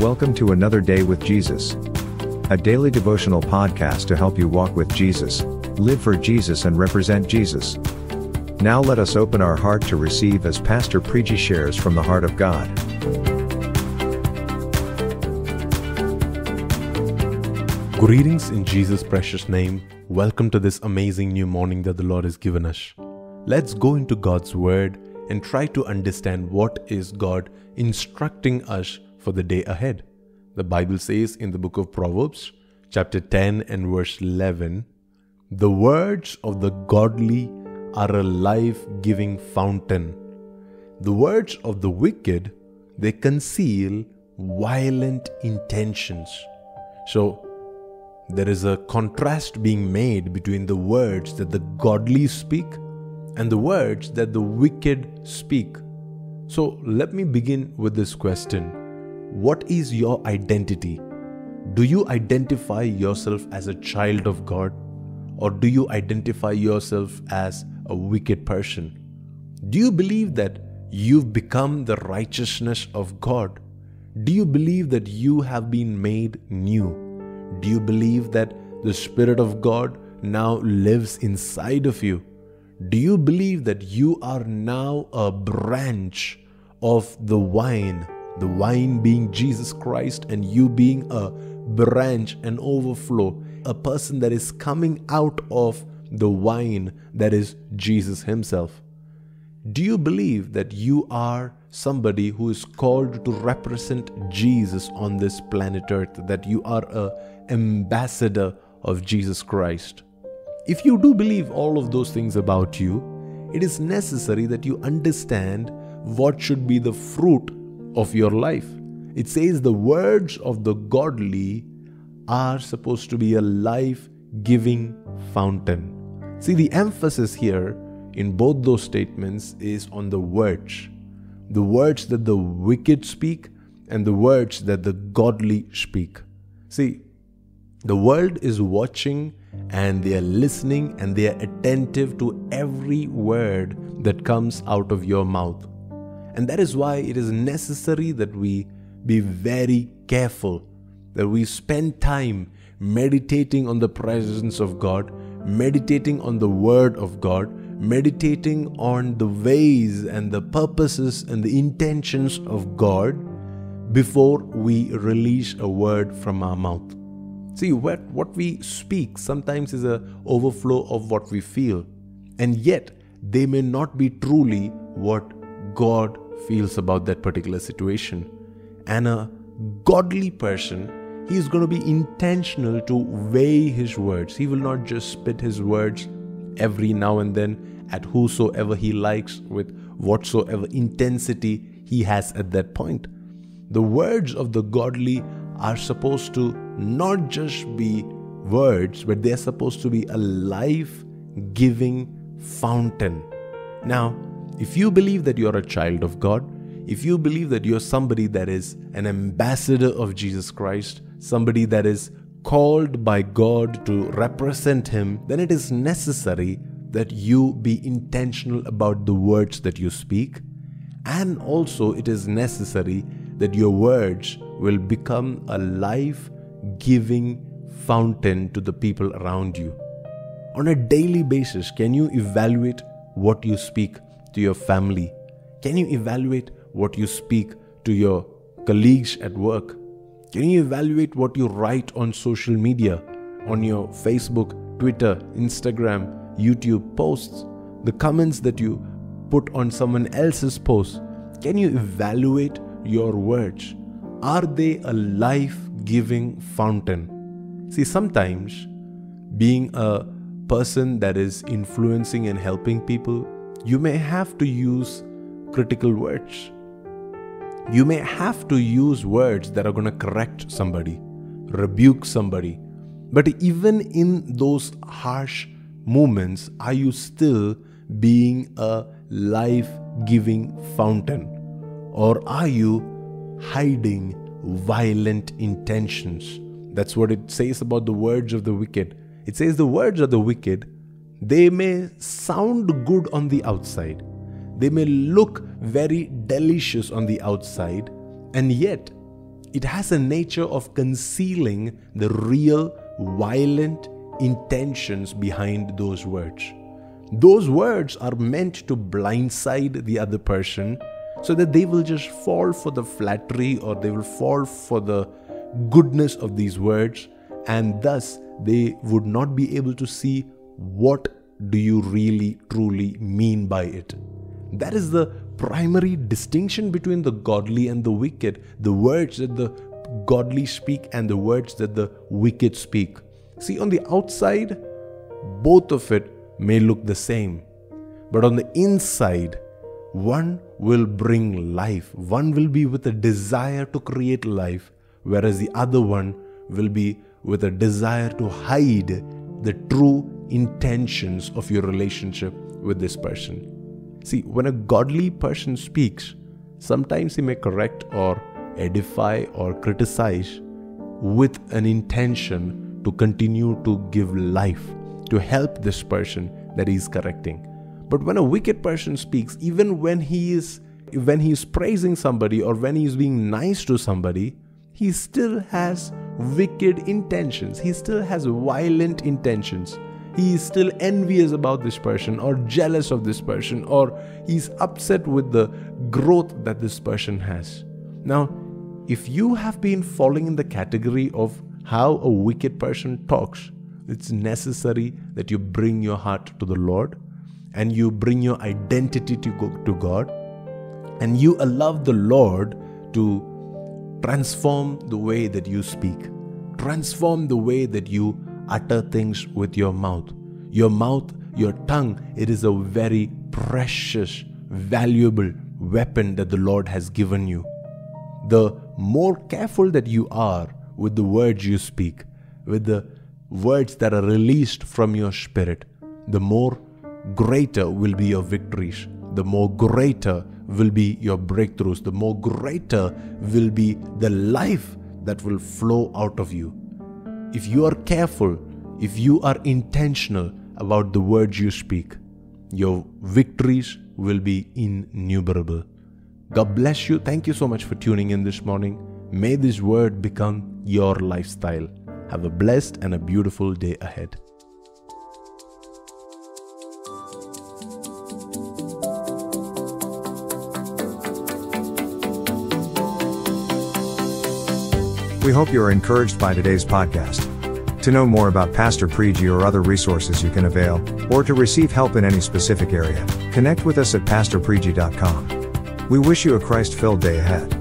Welcome to another day with Jesus, a daily devotional podcast to help you walk with Jesus, live for Jesus, and represent Jesus. Now let us open our heart to receive as Pastor Priji shares from the heart of God. Greetings in Jesus' precious name. Welcome to this amazing new morning that the Lord has given us. Let's go into God's Word and try to understand what is God instructing us for the day ahead. The Bible says in the book of Proverbs, chapter 10 and verse 11, the words of the godly are a life-giving fountain. The words of the wicked, they conceal violent intentions. So, there is a contrast being made between the words that the godly speak and the words that the wicked speak. So let me begin with this question What is your identity? Do you identify yourself as a child of God? Or do you identify yourself as a wicked person? Do you believe that you've become the righteousness of God? Do you believe that you have been made new? Do you believe that the Spirit of God now lives inside of you? Do you believe that you are now a branch of the vine, the vine being Jesus Christ, and you being a branch and overflow, a person that is coming out of the vine that is Jesus Himself? Do you believe that you are somebody who is called to represent Jesus on this planet Earth, that you are a ambassador of Jesus Christ? If you do believe all of those things about you, it is necessary that you understand what should be the fruit of your life. It says the words of the godly are supposed to be a life giving fountain. See, the emphasis here in both those statements is on the words the words that the wicked speak and the words that the godly speak. See, the world is watching and they are listening and they are attentive to every word that comes out of your mouth. And that is why it is necessary that we be very careful, that we spend time meditating on the presence of God, meditating on the Word of God, meditating on the ways and the purposes and the intentions of God before we release a word from our mouth. See, what, what we speak sometimes is a overflow of what we feel, and yet they may not be truly what God feels about that particular situation. And a godly person, he is going to be intentional to weigh his words. He will not just spit his words every now and then at whosoever he likes with whatsoever intensity he has at that point. The words of the godly are supposed to not just be words, but they're supposed to be a life giving fountain. Now, if you believe that you're a child of God, if you believe that you're somebody that is an ambassador of Jesus Christ, somebody that is called by God to represent Him, then it is necessary that you be intentional about the words that you speak. And also, it is necessary that your words will become a life giving fountain to the people around you. On a daily basis, can you evaluate what you speak to your family? Can you evaluate what you speak to your colleagues at work? Can you evaluate what you write on social media, on your Facebook, Twitter, Instagram, YouTube posts, the comments that you put on someone else's post? Can you evaluate your words? Are they a life giving fountain? See, sometimes being a person that is influencing and helping people, you may have to use critical words you may have to use words that are going to correct somebody, rebuke somebody. But even in those harsh moments, are you still being a life giving fountain? Or are you hiding violent intentions? That's what it says about the words of the wicked. It says the words of the wicked, they may sound good on the outside, they may look very delicious on the outside, and yet it has a nature of concealing the real violent intentions behind those words. Those words are meant to blindside the other person so that they will just fall for the flattery or they will fall for the goodness of these words and thus they would not be able to see what do you really truly mean by it? That is the primary distinction between the godly and the wicked the words that the godly speak and the words that the wicked speak. See on the outside both of it may look the same but on the inside one will bring life one will be with a desire to create life whereas the other one will be with a desire to hide the true intentions of your relationship with this person. See, when a godly person speaks, sometimes he may correct or edify or criticize with an intention to continue to give life, to help this person that he is correcting. But when a wicked person speaks, even when he is when he is praising somebody or when he is being nice to somebody, he still has wicked intentions. He still has violent intentions. He is still envious about this person or jealous of this person or he's upset with the growth that this person has. Now, if you have been falling in the category of how a wicked person talks, it's necessary that you bring your heart to the Lord and you bring your identity to, to God and you allow the Lord to Transform the way that you speak. Transform the way that you utter things with your mouth. Your mouth, your tongue, it is a very precious, valuable weapon that the Lord has given you. The more careful that you are with the words you speak, with the words that are released from your spirit, the more greater will be your victories, the more greater will be your breakthroughs, the more greater will be the life that will flow out of you. If you are careful, if you are intentional about the words you speak, your victories will be innumerable. God bless you. Thank you so much for tuning in this morning. May this word become your lifestyle. Have a blessed and a beautiful day ahead. We hope you are encouraged by today's podcast. To know more about Pastor Priji or other resources you can avail, or to receive help in any specific area, connect with us at pastorpreji.com. We wish you a Christ filled day ahead.